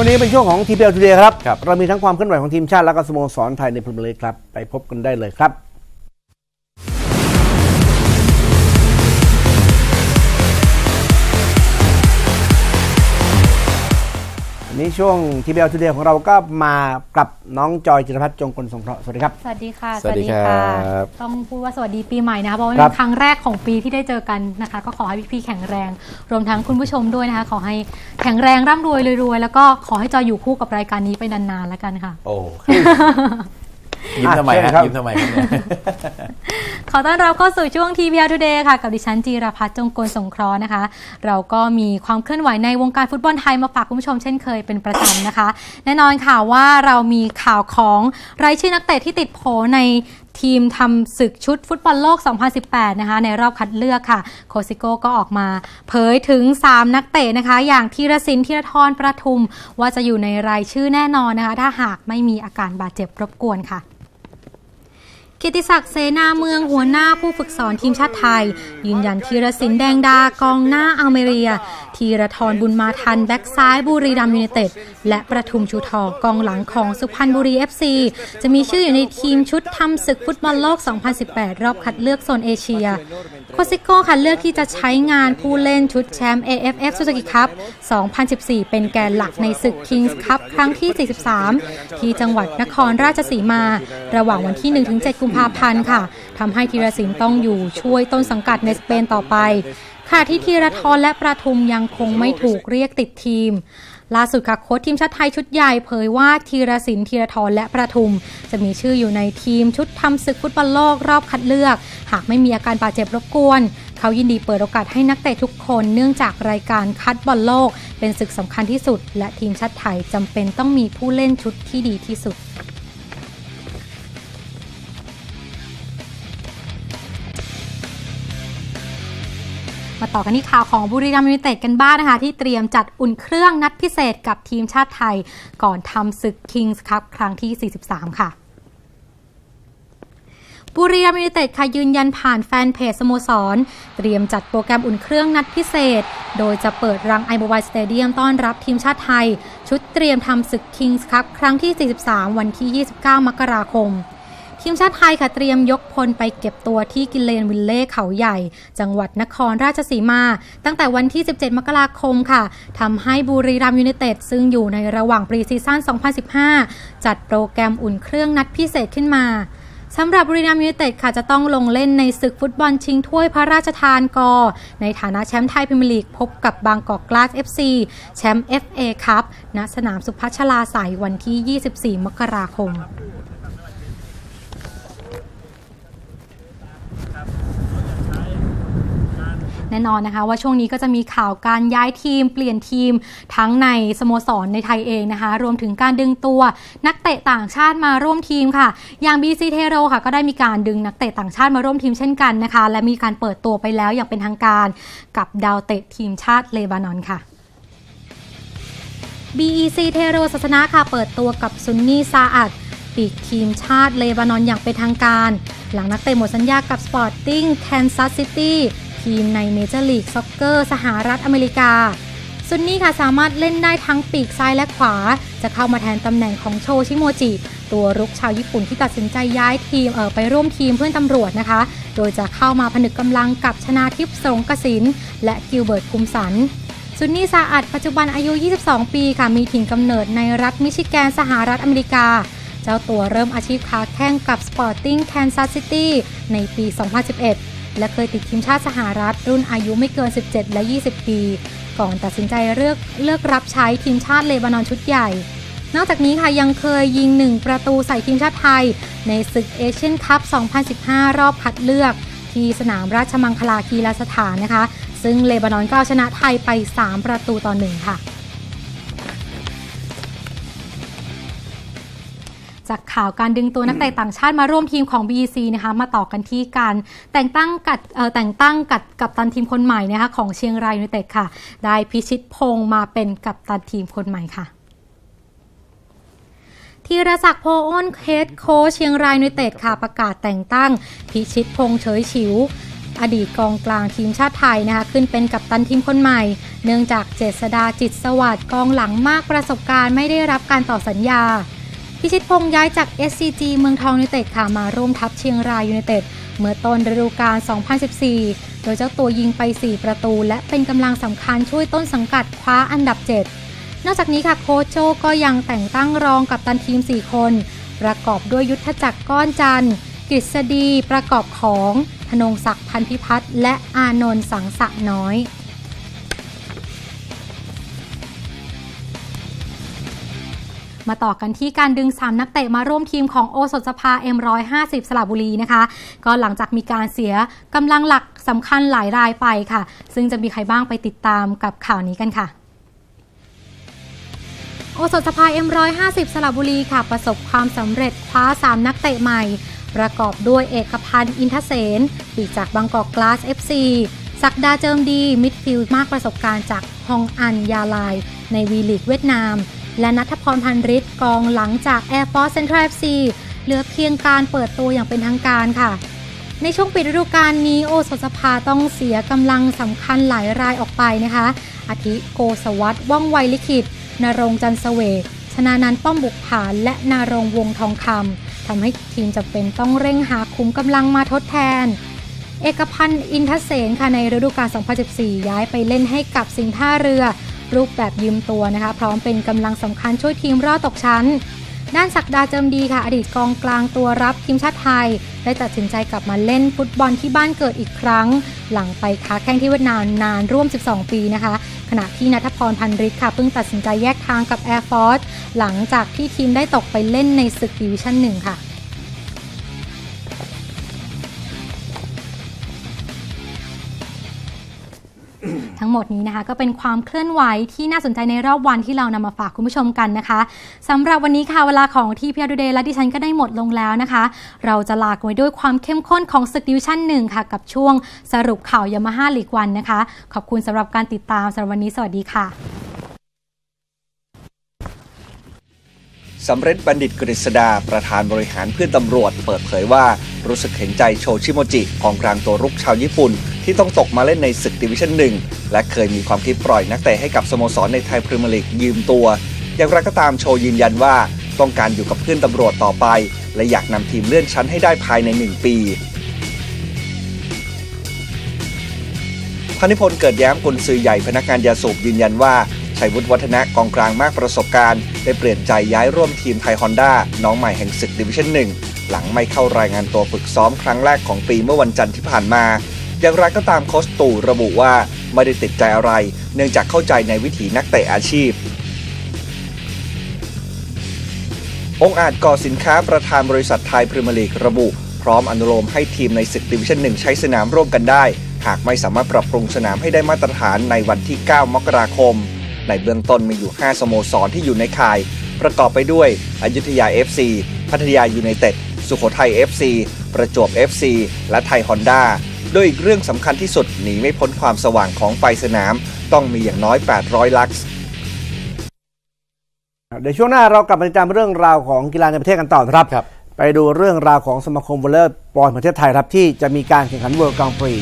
ช่วงนี้เป็นช่วงของที p l Today ครับครับ เรามีทั้งความเคลื่อนไหวของทีมชาติและก็สโมสรไทยในพรีเมียร์ลีกครับ ไปพบกันได้เลยครับ นนี้ช่วงที p l Today ของเราก็มากับน้องจอยจิรพัฒน์จงกลสงเคราะห์สวัสดีครับ สวัสดีค่ะ สวัสดีครับต้องพูดว่าสวัสดีปีใหม่นะคะเพราะว่าครัเป็บนครั้งแรกของปีที่ได้เจอกันนะคะ ก็ขอให้พี่ๆแข็งแรง รวมทั้งคุณผู้ชมด้วยนะคะ ขอให้แข็งแรงร่ำรวยรวยๆแล้วก็ขอให้จอยอยู่คู่กับรายการนี้ไปนานๆแล้วกันค่ะ โอ้ ยิ้มทำไมอะเชิญฮะครับยิ้มทำไมครับเนี่ยขอต้อนรับเข้าสู่ช่วง TPL Today ค่ะ กับดิฉันจีราพัฒน์จงกลสงเคราะห์นะคะ เราก็มีความเคลื่อนไหวในวงการฟุตบอลไทยมาฝากคุณผู้ชมเช่นเคยเป็นประจำนะคะ แน่นอนค่ะว่าเรามีข่าวของรายชื่อนักเตะที่ติดโผในทีมทำศึกชุดฟุตบอลโลก 2018 นะคะ ในรอบคัดเลือกค่ะ โค้ชซิโก้ก็ออกมา เผยถึง 3 นักเตะนะคะ อย่างธีรศิลป์ธีราทรประทุม ว่าจะอยู่ในรายชื่อแน่นอนนะคะ ถ้าหากไม่มีอาการบาดเจ็บรบกวนค่ะ เกียรติศักดิ์เสนาเมืองหัวหน้าผู้ฝึกสอนทีมชาติไทย ยืนยันธีรศิลป์แดงดากองหน้าอัลเมเรียธีราทรบุญมาทันแบ็กซ้ายบุรีรัมย์ยูไนเต็ด และประทุมชูทองกองหลังของสุพรรณบุรี FC จะมีชื่ออยู่ในทีมชุดทำศึกฟุตบอลโลก 2018 รอบคัดเลือกโซนเอเชียโคซิโก้ค่ะเลือกที่จะใช้งานผู้เล่นชุดแชมป์ AFF Suzuki Cup 2014 เป็นแกนหลักในศึก Kings Cup ครั้งที่ 43 ที่จังหวัดนครราชสีมา ระหว่างวันที่ 1-7กุมภาพันธ์ค่ะทำให้ธีรศิลป์ต้องอยู่ช่วยต้นสังกัดในสเปนต่อไปค่ะที่ธีรทรและประทุมยังคงไม่ถูกเรียกติดทีมล่าสุดค่ะโค้ชทีมชาติไทยชุดใหญ่เผยว่าธีรศิลป์ธีรทรและประทุม จะมีชื่ออยู่ในทีมชุดทำศึกฟุตบอลโลกรอบคัดเลือก หากไม่มีอาการบาดเจ็บรบกวน เขายินดีเปิดโอกาสให้นักเตะทุกคนเนื่องจากรายการคัดบอลโลก เป็นศึกสำคัญที่สุด และทีมชาติไทยจำเป็นต้องมีผู้เล่นชุดที่ดีที่สุด มาต่อกันที่ข่าวของบุรีรัมย์ยูไนเต็ดกันบ้างนะคะ ที่เตรียมจัดอุ่นเครื่องนัดพิเศษกับทีมชาติไทย ก่อนทำศึก Kings Cup ครั้งที่ 43 ค่ะบุรีรัมย์ยูไนเต็ดค่ะยืนยันผ่านแฟนเพจสโมสร เตรียมจัดโปรแกรมอุ่นเครื่องนัดพิเศษ โดยจะเปิดรังไอ o บ i สเตเดียมต้อนรับทีมชาติไทย ชุดเตรียมทำศึก Kings Cup ครั้งที่ 43 วันที่ 29 มกราคม ทีมชาติไทยค่ะเตรียมยกพลไปเก็บตัวที่กิเลนวิลเล่เขาใหญ่ จังหวัดนครราชสีมา ตั้งแต่วันที่ 17 มกราคมค่ะทำให้บุรีรัมย์ยูไนเต็ดซึ่งอยู่ในระหว่าง pre-season 2015 จัดโปรแกรมอุ่นเครื่องนัดพิเศษขึ้นมาสำหรับบุรีรัมย์ยูไนเต็ดค่ะจะต้องลงเล่นในศึกฟุตบอลชิงถ้วยพระราชทานกในฐานะแชมป์ไทยพรีเมียร์ลีกพบกับบางกอกกลาส FC แชมป์ FA คัพณสนามศุภชลาศัยวันที่ 24 มกราคม แน่นอนนะคะว่าช่วงนี้ก็จะมีข่าวการย้ายทีม เปลี่ยนทีมทั้งในสโมสรในไทยเองนะคะ รวมถึงการดึงตัวนักเตะต่างชาติมาร่วมทีมค่ะ อย่าง BC t e r o ค่ะ ก็ได้มีการดึงนักเตะต่างชาติมาร่วมทีมเช่นกันนะคะ และมีการเปิดตัวไปแล้วอย่างเป็นทางการกับดาวเตะทีมชาติเลบานอนค่ะ BEC เทโรศาสนาค่ะเปิดตัวกับซุนนี่ซาอัดปีกทีมชาติเลบานอนอย่างเป็นทางการ หลังนักเตะหมดสัญญากับสปอร์ติ้งแคนซัสซิตี้ ทีมในเมเจอร์ลีกซ็อกเกอร์สหรัฐอเมริกา ซุนนี่ค่ะสามารถเล่นได้ทั้งปีกซ้ายและขวา จะเข้ามาแทนตำแหน่งของโชชิโมจิ ตัวรุกชาวญี่ปุ่นที่ตัดสินใจย้ายทีมเออไปร่วมทีมเพื่อนตำรวจนะคะ โดยจะเข้ามาผนึกกำลังกับชนาธิปสรงกระสินธ์ และกิลเบิร์ตคูมสันซุนนี่ซาอัดปัจจุบันอายุ 22 ปีค่ะ มีถิ่นกำเนิดในรัฐมิชิแกนสหรัฐอเมริกา เจ้าตัวเริ่มอาชีพค้าแข่งกับ Sporting Kansas City ในปี 2011 และเคยติดทีมชาติสหรัฐ รุ่นอายุไม่เกิน 17 และ 20 ปี ก่อนตัดสินใจเลือกเลือกรับใช้ทีมชาติเลบานอนชุดใหญ่ นอกจากนี้ค่ะยังเคยยิง 1 ประตูใส่ทีมชาติไทย ในศึกเอเชียนคัพ 2015 รอบคัดเลือกที่สนามราชมังคลากีฬาสถานนะคะ ซึ่งเลบานอนก็ชนะไทยไป 3 ประตูต่อ1ค่ะ จากข่าวการดึงตัวนักเตะต่างชาติมาร่วมทีมของ BEC นะคะมาต่อกันที่การแต่งตั้งกัดเอ่อแต่งตั้งกัดกัปตันทีมคนใหม่นะคะของเชียงรายยูไนเต็ดค่ะ ได้พิชิตพงษ์มาเป็นกัปตันทีมคนใหม่ค่ะธีรศักดิ์โพธิ์อ้น head coach เชียงรายยูไนเต็ดค่ะประกาศแต่งตั้ง พิชิตพงษ์เฉยฉิว อดีตกองกลางทีมชาติไทยนะคะขึ้นเป็นกัปตันทีมคนใหม่ เนื่องจากเจษฎาจิตสวัสดิ์กองหลังมากประสบการณ์ไม่ได้รับการต่อสัญญา พิชิตพงษ์ย้ายจาก SCG เมืองทองยูไนเต็ดค่ะมาร่วมทัพเชียงรายยูไนเต็ดเมื่อต้นฤดูกาล 2014 โดยเจ้าตัวยิงไป 4 ประตู และเป็นกำลังสำคัญช่วยต้นสังกัดคว้าอันดับ 7 นอกจากนี้ค่ะโค้ชโจก็ยังแต่งตั้งรองกับตันทีม 4 คน ประกอบด้วยยุทธจักรก้อนจันทร์กฤษฎีประกอบของธนงศักดิ์พันธิพัฒน์และอานนท์สังสะน้อย มาต่อกันที่การดึง 3 นักเตะมาร่วมทีมของโอสถสภา M150 สระบุรีนะคะ ก็หลังจากมีการเสียกำลังหลักสำคัญหลายรายไปค่ะ ซึ่งจะมีใครบ้างไปติดตามกับข่าวนี้กันค่ะโอสถสภา M150 สระบุรีค่ะ ประสบความสำเร็จคว้า 3 นักเตะใหม่ ประกอบด้วยเอกพันธ์อินทเสนปีกจากบางกอกกลาส FC ศักดาเจิมดี มิดฟิลด์มากประสบการณ์จากฮองอันยาลาย ในวีลีกเวียดนาม และนัทพรพันธ์ฤทธิ์กองหลังจาก Air Force Central FC เหลือเพียงการเปิดตัวอย่างเป็นทางการค่ะ ในช่วงปิดฤดูกาลนี้โอสถสภาต้องเสียกำลังสำคัญหลายรายออกไปนะคะ อาทิโกสวัสด์ว่องไวลิขิตนรงจันทร์เสวกชนานันป้อมบุกผานและนรงวงทองคำทำให้ทีมจำเป็นต้องเร่งหาคุ้มกำลังมาทดแทนเอกพันธ์อินทเสนค่ะในฤดูกาล 2014 ย้ายไปเล่นให้กับสิงห์ท่าเรือ รูปแบบยืมตัวนะคะ พร้อมเป็นกำลังสำคัญช่วยทีมรอดตกชั้น ด้านศักดาเจิมดีค่ะ อดีตกองกลางตัวรับทีมชาติไทย ได้ตัดสินใจกลับมาเล่นฟุตบอลที่บ้านเกิดอีกครั้ง หลังไปค้าแข้งที่เวียดนามนานร่วม 12 ปีนะคะ ขณะที่นัทพรพันธ์ฤทธิ์ค่ะเพิ่งตัดสินใจแยกทางกับ Air Force หลังจากที่ทีมได้ตกไปเล่นในศึกดิวิชั่นหนึ่งค่ะ ทั้งหมดนี้นะคะก็เป็นความเคลื่อนไหวที่น่าสนใจในรอบวันที่เรานำมาฝากคุณผู้ชมกันนะคะสำหรับวันนี้ค่ะเวลาของ TPL Today และดิฉันก็ได้หมดลงแล้วนะคะ เราจะลากันไว้ด้วยความเข้มข้นของศึกดิวิชั่นหนึ่งค่ะ กับช่วงสรุปข่าวยามาฮ่าลีกวันนะคะ ขอบคุณสำหรับการติดตามสำหรับวันนี้สวัสดีค่ะสัมฤทธิ์บัณฑิตกฤษดาประธานบริหารเพื่อนตำรวจ เปิดเผยว่า รู้สึกเห็นใจโชชิโมจิกองกลางตัวรุกชาวญี่ปุ่น ที่ต้องตกมาเล่นในศึกดิวิชั่นหนึ่งและเคยมีความคิดปล่อยนักเตะให้กับสโมสรในไทยพรีเมียร์ลีกยืมตัว อย่างไรก็ตามโชยืนยันว่าต้องการอยู่กับเพื่อนตำรวจต่อไป และอยากนำทีมเลื่อนชั้นให้ได้ภายใน 1 ปีพานิพนธ์เกิดแย้มกุนซือใหญ่พนักงานยาสูบยืนยันว่าชัยวุฒิวัฒนะกองกลางมากประสบการณ์ ได้เปลี่ยนใจย้ายร่วมทีมไทยฮอนด้าน้องใหม่แห่งศึกดิวิชั่นหนึ่ง หลังไม่เข้ารายงานตัวฝึกซ้อมครั้งแรกของปีเมื่อวันจันทร์ที่ผ่านมา อย่างไรก็ตามโค้ชตู่ระบุว่าไม่ได้ติดใจอะไร เนื่องจากเข้าใจในวิถีนักเตะอาชีพ องอาจก่อสินค้าประธานบริษัทไทยพรีเมียร์ลีกระบุ พร้อมอนุโลมให้ทีมในศึกดิวิชั่นหนึ่งใช้สนามร่วมกันได้ หากไม่สามารถปรับปรุงสนามให้ได้มาตรฐานในวันที่ 9 มกราคม ในเบื้องต้นมีอยู่ 5 สโมสรที่อยู่ในข่าย ประกอบไปด้วยอยุธยา FC พัทยายูไนเต็ด สุโขทัย FC ประจวบ FC และไทยฮอนด้าโดยอีกเรื่องสำคัญที่สุดหนีไม่พ้นความสว่างของไฟสนาม ต้องมีอย่างน้อย 800 lux เดี๋ยวช่วงหน้าเรากลับมาติดตามเรื่องราวของกีฬาในประเทศกันต่อนะครับครับไปดูเรื่องราวของสมาคมวอลเลย์บอลแห่งประเทศไทยครับที่จะมีการแข่งขัน World Grand Prix